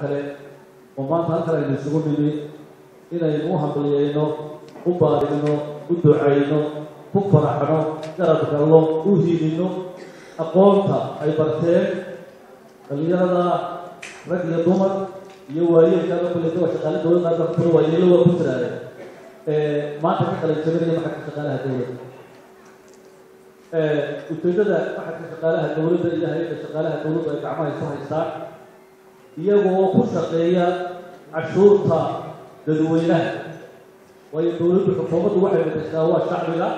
kale oo maanta halkan aynu isugu nimi inaynu u hambaliyeyno u baarigno u ducayno ku faraxno garab galno u hiilino aqoonta ay barteen dhalinyarada rag iyo dumar iyo waayeelkaaba kuleta waa shaqaale dowladda jira waayeelo waa ku jiraaya maanta ka kala jabinaya maxadka shaqaalaha dowladda? Ujeedada maxadka shaqaalaha dowladda iyo hay'adda shaqaalaha dowladda ay gacmaha isu haystaan iyagoo ku shaqeeya cashuurta dadweynaha. Waayo dowladdu xukuumaddu waxay matashaa waa shacbiga.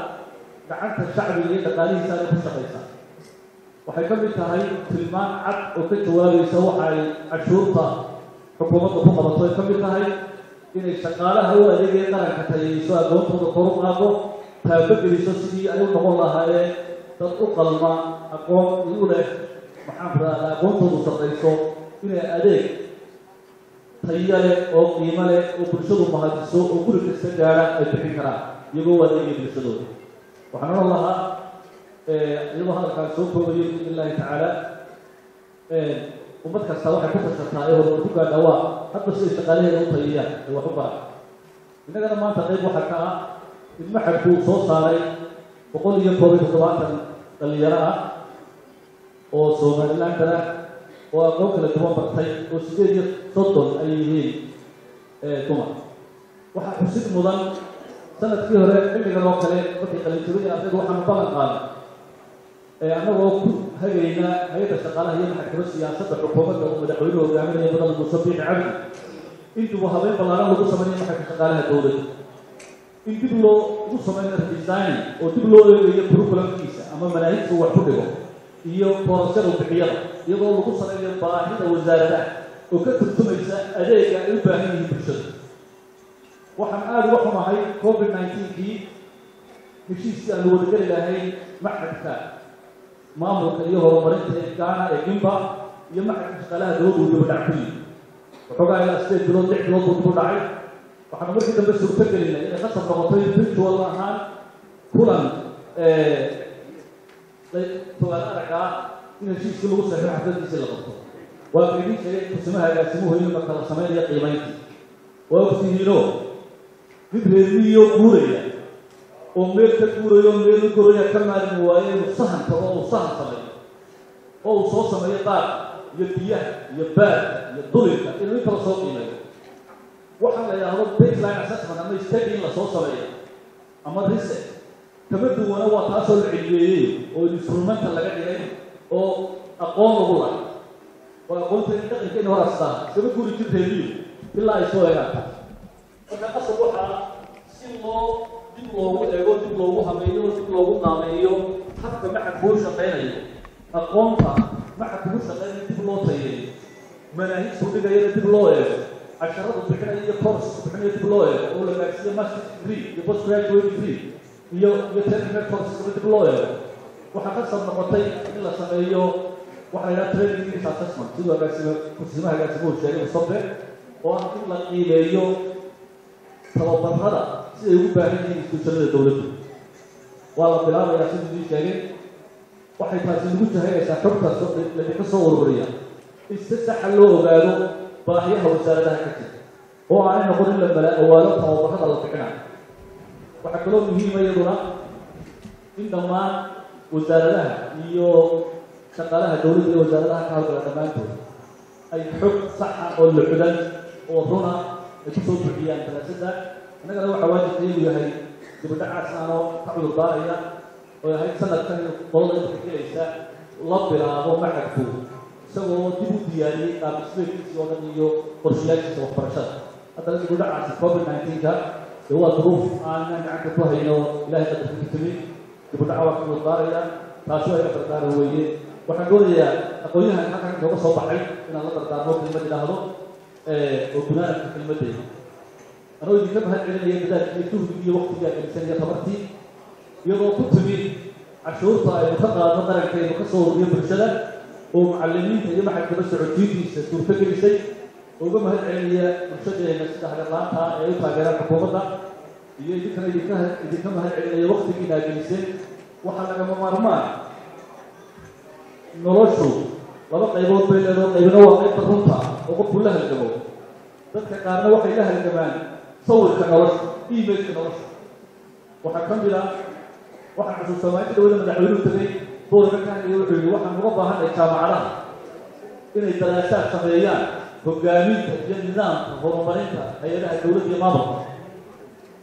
Gacanta shacbiga iyo dhaqaalihiisa ay ku shaqaysaa waxay ka mid tahay tilmaan cad oo ka jawaabaysa waxa ay cashuurta xukuumadda ku qabato. Ay ka mid tahay inay shaqaalaha u adeegaya qaranka tayayso aqoontooda kor u qaado taabageliso sidii ay u noqon lahaayeen dad u qalma aqoon u leh. Maxaan radaa aqoontoodu sarrayso inay adeeg. Tayo leh oo qiimo leh oo bulshadu mahadiso oo guri kasta gaara ay bixin karaan iyagoo u adeegaya bulshadooda. Waxaan odhan lahaa iyagoo hadalkaan soo koobayo biidn illahi tacaala ummad kasta waxay ku tashataa ee horumar ku gaadha waa hadba siday shaqaalaheeda u tayiyaan ee wax u bara innagana maanta qayb waxaa ka ah in maxadku soo saaray boqol iyo koob iyo toddobaatan dhalinyaro ah oo somalilandana oo aqoon kala duwan bartay oo sideed iyo soddon ay yihiin dumar waxaa xusid mudan sannadkii hore xilligan oo kale markii qalinjabadii ardaydu waxaanu ballan qaaday. Annagoo ku hagayna hay'adda shaqaalaha iyo maxkamad siyaasadda xukuumadda uu madaxweynuhu hogaaminaya mudada muuse biixi cabdi. Intuba habeen ballaaran lagu sameynaya maxkamka shaqaalaha dowladda in dib loo ugu sameynayo redesigning oo dib loo eegayo curriculumkiisa ama manaahijta wax ku dhigo iyo boorashada bixiyada iyadoo lagu sameeyo baahida wasaaradaha oo ka turtumaysa adeega ay u baahan yihiin bulshada. Waxaan aada uga xumahay covid nineteen-kii heshiiskii aanu wadageli lahayn maxadka maamulka iyo horumarinta ee gaana ee gimba iyo maxadka shaqaalaha dowladdu uu daba dhac ku yimi waxoogaa ilaa sideed bilood lix bilood buu dibu dhacay. Waxaanu markii dambe suurto gelinay inay qasab noqotay virtual ahaan kulan fogaan aragaa in heshiiskii lagu saxiixo xafladiisii la qabto waa kaydin sheegay kusimaha agaasimuhu in marka la sameynaya qiimayntii waa ogtihiino mid reermiyo guuraya oo meel ka guurayo meel u ka maalin waaye inuu sahan tago oo uu soo sameeyo qaar iyo biyaha iyo baarka iyo dulinka inuu intaba soo qiimeeyo waxaa la yidhaahdo baseline assessment ama study in la soo sameeyo ama research kama duwana waa taasoo la cilmiyeeyey oo instrumenta laga dhigay oo aqoon lagu lahay oo aqoonta in hor astaan. Iskama guuri jirteediyo ilaa ay soo eegaan marka qasab waxaa si loo dib loogu eego dib loogu hameeyo dib loogu qaameeyo habka maxadku u shaqaynayo aqoonta maxadku u shaqaynayo dib loo tayeeyo manaahijku dhigayana dib loo eego. Casharadu bixinaya iyo courses bixinaya dib loo eego. Oo la gaarsiiyo master degree iyo post graduate degree iyo iyo dib loo eego. Waxaa qasab noqotay in la sameeyo waxa la yidhaha training assessment siduu agaasimo kursimaha agaasimuhu sheegay musabe oo ah in la qiimeeyo tababarada siday ugu baahan yihiin instituushonada dowladdu. Waa la bilaabayaa siduu idin sheegay. Waxay taasi lagu jahaynaysaa xogtaas ladinka soo ururiya in si saxa loo ogaado baahiyaha wasaaradaha ka jira oo aanay noqon in la mala awaalo tababarada la bixinayo waxaa kaloo muhiima iyaduna in dhammaan wasaaradaha iyo shaqaalaha dowladda iyo wasaaradaha ka howlgala dhammaantood ay xog saxa oo lucudan oo runa ay ku soo buxiyaan daraasada annagana waxaa waajibka inuu yahay dibadhacaasnaanoo ka cudur daaraya oo ahayd sanadkan qolada inta kagelaysa la bilaabo macagfo isagoo dib u diyaariyey qaabisbeedkiisii oo dhan iyo qorshayaashiisa waxbarashada haddana dibadhacaasi covid nineteen-ka de waa duruuf aanan gacanka ku hayno ilahay qadarka ku tegin dibudhacawa ku dardaaraya taasoo ayla dardaaran weeye. Waxaan doonayaa aqoonyahan halkan inooga soo baxay inaan la dardaarmo kelmad idhaahdo oo gunaanaka kelmadayda anoo idinka mahad celinaya dadaalkii duhdi iyo waktiga gelisanaya tabartii iyadoo ku timid cashuurta aynu ka qaadno qarankaynu ka soo horriyo bulshada oo macallimiinta iyo maxadkaba socojiintiisa suurto gelisay uga mahad celinaya bulshadeena sida hagarlaanta ee u taageeraan xukuumadda iyo idinkana idinka idinka mahad celinaya waqtigiina geliseen waxaa lagama maarmaan noloshu laba qaybood bay leedaho qaybna waa qaybta runta oo qofku la halgamo. Dadka qaarna waxay la halgamaan sawirka nolosha imailka nolosha. Waxaa ka mid ah waxaan xusuustaa maalinta dhawada madaxweynuhu tegay boorka kahaya wuxuu yidhi waxaan uga baahanay jaamacadaha inay daraasaad sameeyaan hogaaminta iyo nidaamka horumarinta hay'adaha dowladda iyo maamulka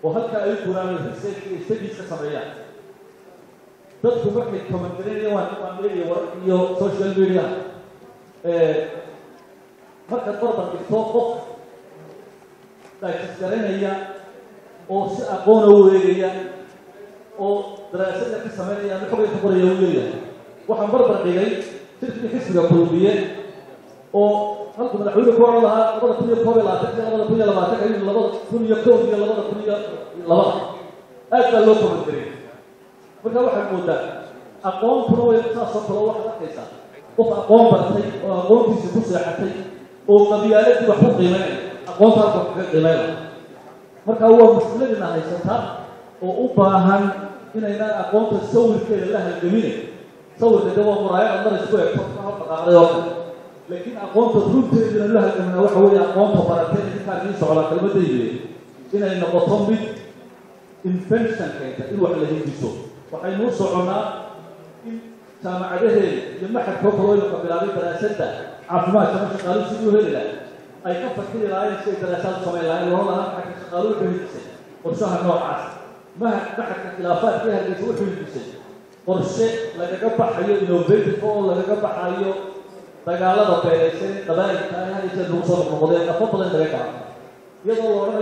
oo halkaa ay guraan ka sameeyaan. Dadku markay commentareynaya waan leeyahay wararka iyo social media markaad barbar dhigto qof daajisgaranaya oo si aqoona u eegaya oo daraasada ka sameynaya ama xogay ka qoraya u leeyahay. Waxaan barbar dhigay shirkii xisbiga kulmiye oo halku madaxweyne ku oran lahaa labada kun iyo koob iyo labaatanka labada kun iyo labaatanka iyo labada kun iyo kow iyo labada kun iyo labada aad baa loo commentareeyay marka waxaad moodaa aqoontuna way saasoo kale waxaad arkaysaa qof aqoon bartay oo aqoontiisa ku seexatay oo qabiyaaladii wax ku qiimeynaya aqoonta halka kaga qiimeynaya marka waa mushkiladina haysataa oo u baahan inaynaan aqoonta sawirkeeda la halgamine sawirka de waa muraayada mar isku egto ka hor oo kale laakiin aqoonta runteedina la halgamina waxa weeye aqoonta baratay inkaan ii socdaa kelmadayde inay noqoto mid inventionkeeda in wax la hindiso. Waxaynu u soconnaa in jaamacadaheeda iyo maxadkoo kale waynu ka bilaabay daraasadda caafimaadka ma shaqaalu siduu heli laha ay ka fakiri lahaayeen si ay daraasaad u samayn lahayen loola lahaa maxadka shaqaalu wuxuu hindisay qorshaha noocaas. Mahad maxadka khilaafaadkii hargeysa wuxuu hindisay qorshe lagaga baxayo innovative oo lagaga baxayo dagaalada beereysan qabaa'ilka ah hadisee lagu soo noqnoqdeen afo badan laga gala iyadoo la